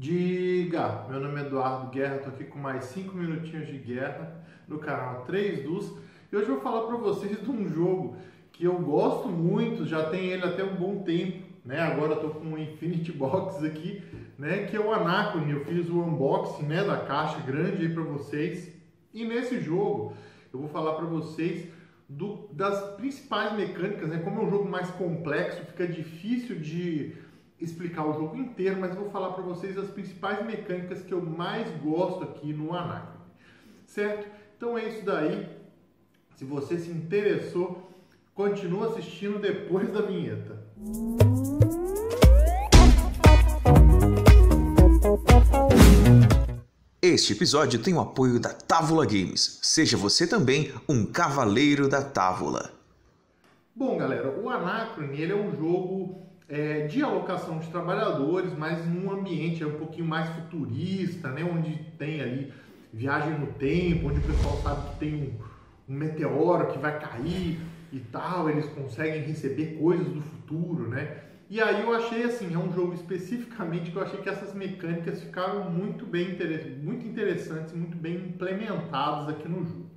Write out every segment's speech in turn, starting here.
Diga! Meu nome é Eduardo Guerra, estou aqui com mais 5 minutinhos de guerra no canal 3 dos e hoje eu vou falar para vocês de um jogo que eu gosto muito, já tem ele até um bom tempo, né? Agora estou com o Infinity Box aqui, né? Que é o Anacrone, eu fiz o unboxing né, da caixa grande aí para vocês e nesse jogo eu vou falar para vocês do, das principais mecânicas, né? Como é um jogo mais complexo, fica difícil de explicar o jogo inteiro, mas vou falar para vocês as principais mecânicas que eu mais gosto aqui no Anacron. Certo? Então é isso daí. Se você se interessou, continua assistindo depois da vinheta. Este episódio tem o apoio da Távola Games. Seja você também um cavaleiro da Távola. Bom, galera, o Anacron ele é um jogo é, de alocação de trabalhadores, mas num ambiente é um pouquinho mais futurista, né? onde tem ali viagem no tempo, onde o pessoal sabe que tem um, um meteoro que vai cair e tal, eles conseguem receber coisas do futuro, né? E aí eu achei assim, é um jogo especificamente que eu achei que essas mecânicas ficaram muito bem muito interessantes, muito bem implementadas aqui no jogo,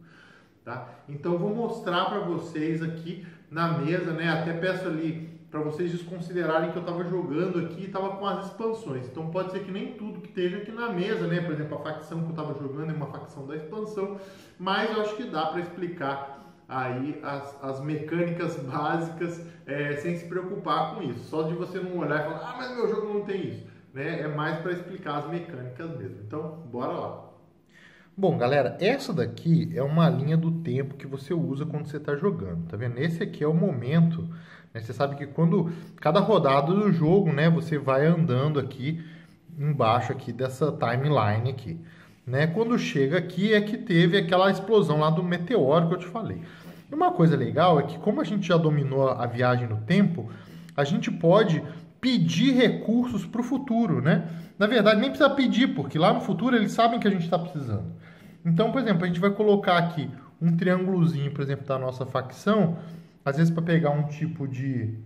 tá? Então eu vou mostrar para vocês aqui na mesa, né? Até peço ali para vocês desconsiderarem que eu estava jogando aqui e estava com as expansões. Então pode ser que nem tudo que esteja aqui na mesa, né? Por exemplo, a facção que eu estava jogando é uma facção da expansão, mas eu acho que dá para explicar aí as, as mecânicas básicas é, sem se preocupar com isso. Só de você não olhar e falar, ah, mas meu jogo não tem isso. Né? É mais para explicar as mecânicas mesmo. Então, bora lá. Bom, galera, essa daqui é uma linha do tempo que você usa quando você está jogando, tá vendo? Esse aqui é o momento? Você sabe que quando cada rodada do jogo, né, você vai andando aqui embaixo aqui dessa timeline aqui. Né? Quando chega aqui é que teve aquela explosão lá do meteoro que eu te falei. E uma coisa legal é que como a gente já dominou a viagem no tempo, a gente pode pedir recursos para o futuro, né? Na verdade, nem precisa pedir, porque lá no futuro eles sabem que a gente está precisando. Então, por exemplo, a gente vai colocar aqui um triângulozinho, por exemplo, da nossa facção, às vezes para pegar um tipo de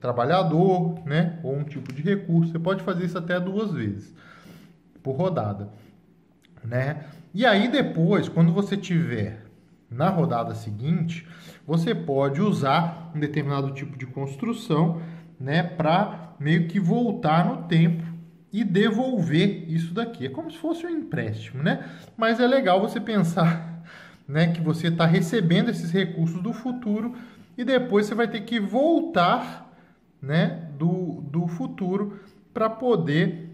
trabalhador, né, ou um tipo de recurso, você pode fazer isso até duas vezes por rodada, né? E aí depois, quando você tiver na rodada seguinte, você pode usar um determinado tipo de construção, né, para meio que voltar no tempo e devolver isso daqui. É como se fosse um empréstimo, né? Mas é legal você pensar, né, que você está recebendo esses recursos do futuro e depois você vai ter que voltar né, do, do futuro para poder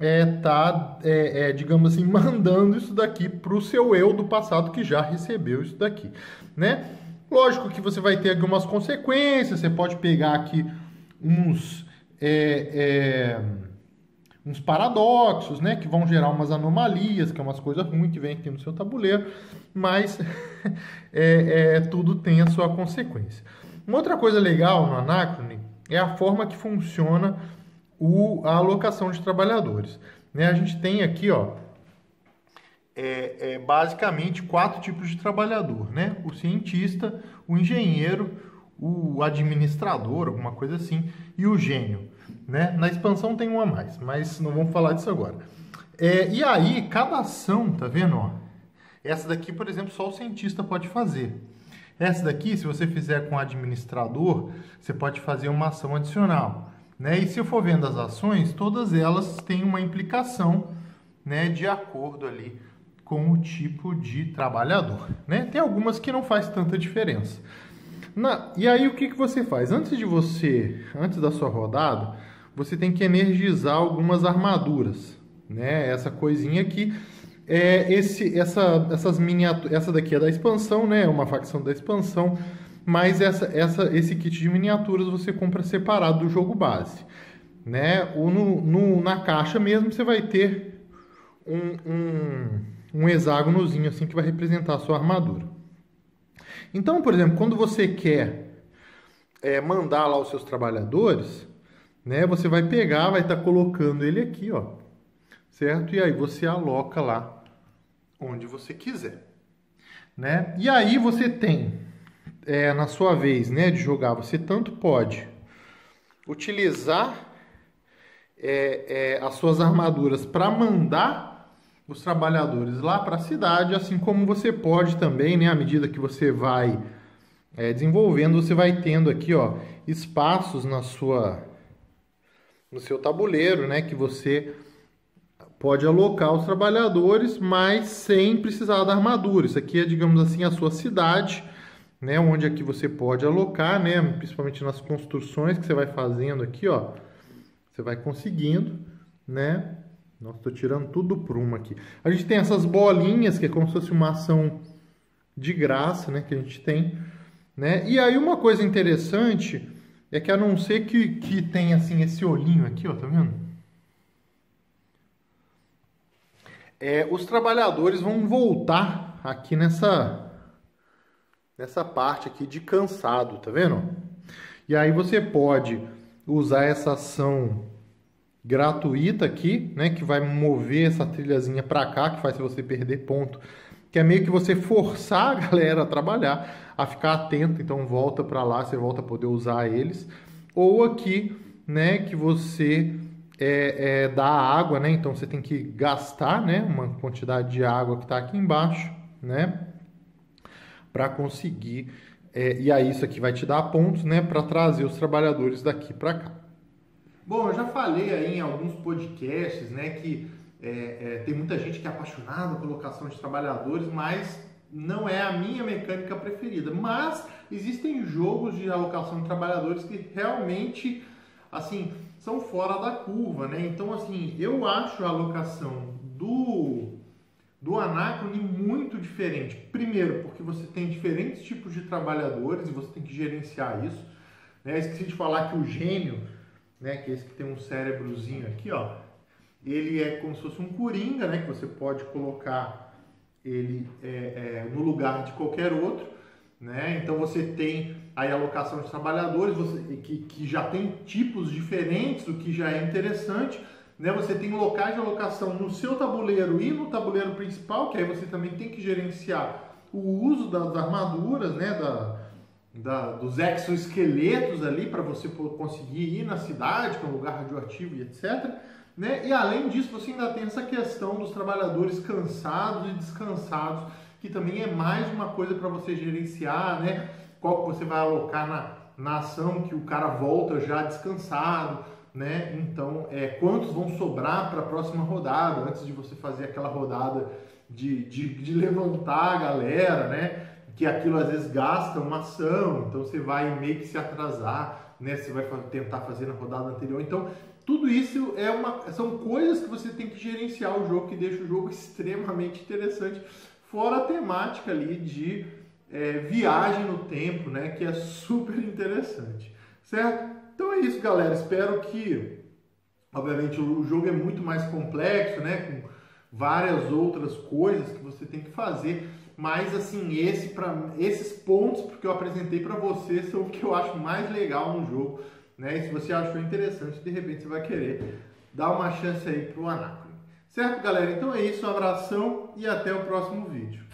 é, tá, é, é, digamos assim, mandando isso daqui para o seu eu do passado que já recebeu isso daqui, né? Lógico que você vai ter algumas consequências, você pode pegar aqui uns, é, é, uns paradoxos, né? Que vão gerar umas anomalias, que é umas coisas ruins que vem aqui no seu tabuleiro, mas é, é, tudo tem a sua consequência. Uma outra coisa legal no Anacrone é a forma que funciona o, a alocação de trabalhadores. Né? A gente tem aqui, ó, é, é, basicamente quatro tipos de trabalhador, né? O cientista, o engenheiro, o administrador, alguma coisa assim, e o gênio, né? Na expansão tem um a mais, mas não vamos falar disso agora. É, e aí, cada ação, tá vendo? Ó, essa daqui, por exemplo, só o cientista pode fazer. Essa daqui, se você fizer com administrador, você pode fazer uma ação adicional. Né? E se eu for vendo as ações, todas elas têm uma implicação né, de acordo ali com o tipo de trabalhador. Né? Tem algumas que não faz tanta diferença. Na, e aí o que, que você faz? Antes de você, antes da sua rodada, você tem que energizar algumas armaduras. Né? Essa coisinha aqui é esse, essa, essas miniaturas, essa daqui é da expansão, né? Uma facção da expansão, mas essa, essa, esse kit de miniaturas você compra separado do jogo base, né? Ou no, no na caixa mesmo você vai ter um, um, um hexágonozinho assim que vai representar a sua armadura. Então, por exemplo, quando você quer é, mandar lá os seus trabalhadores, né? Você vai pegar, vai estar tá colocando ele aqui, ó, certo? E aí você aloca lá onde você quiser. Né? E aí você tem, é, na sua vez né, de jogar, você tanto pode utilizar é, é, as suas armaduras para mandar os trabalhadores lá para a cidade, assim como você pode também, né, à medida que você vai é, desenvolvendo, você vai tendo aqui, ó, espaços na sua no seu tabuleiro, né, que você pode alocar os trabalhadores, mas sem precisar da armadura. Isso aqui é, digamos assim, a sua cidade, né, onde aqui você pode alocar, né, principalmente nas construções que você vai fazendo aqui, ó. Você vai conseguindo, né? Nossa, estou tirando tudo do prumo aqui. A gente tem essas bolinhas, que é como se fosse uma ação de graça, né, que a gente tem, né? E aí uma coisa interessante é que a não ser que, que tem assim esse olhinho aqui, ó, tá vendo? É, os trabalhadores vão voltar aqui nessa nessa parte aqui de cansado, tá vendo? E aí você pode usar essa ação gratuita aqui, né, que vai mover essa trilhazinha para cá, que faz você perder ponto, que é meio que você forçar a galera a trabalhar, a ficar atento, então volta para lá, você volta a poder usar eles, ou aqui, né, que você é, é, dá água, né, então você tem que gastar, né, uma quantidade de água que está aqui embaixo, né, para conseguir. É, e aí isso aqui vai te dar pontos, né, para trazer os trabalhadores daqui para cá. Bom, eu já falei aí em alguns podcasts, né, que é, é, tem muita gente que é apaixonada pela colocação de trabalhadores, mas não é a minha mecânica preferida. Mas existem jogos de alocação de trabalhadores que realmente, assim, são fora da curva, né? Então, assim, eu acho a alocação do do Anacrone muito diferente. Primeiro, porque você tem diferentes tipos de trabalhadores e você tem que gerenciar isso. Né? Esqueci de falar que o gênio, né, que é esse que tem um cérebrozinho aqui, ó, ele é como se fosse um coringa, né, que você pode colocar ele é, é, no lugar de qualquer outro. Né? Então você tem aí a alocação de trabalhadores, você, que, que já tem tipos diferentes, o que já é interessante né? Você tem locais de alocação no seu tabuleiro e no tabuleiro principal, que aí você também tem que gerenciar o uso das armaduras, né? Da, da, dos exoesqueletos ali para você conseguir ir na cidade, que é um lugar radioativo e etc. Né? E além disso, você ainda tem essa questão dos trabalhadores cansados e descansados, que também é mais uma coisa para você gerenciar, né? Qual que você vai alocar na, na ação que o cara volta já descansado né? Então, é, quantos vão sobrar para a próxima rodada, antes de você fazer aquela rodada de, de, de, levantar a galera, né? Que aquilo às vezes gasta uma ação, então você vai meio que se atrasar, né? Você vai tentar fazer na rodada anterior. Então, tudo isso é uma, são coisas que você tem que gerenciar o jogo, que deixa o jogo extremamente interessante, fora a temática ali de é, viagem no tempo, né? Que é super interessante, certo? Então é isso, galera. Espero que, obviamente, o jogo é muito mais complexo, né? Com várias outras coisas que você tem que fazer. Mas assim, esse para esses pontos que eu apresentei para você são o que eu acho mais legal no jogo, né? E se você achou interessante, de repente você vai querer dar uma chance aí pro Anacron. Certo, galera? Então é isso, um abração e até o próximo vídeo.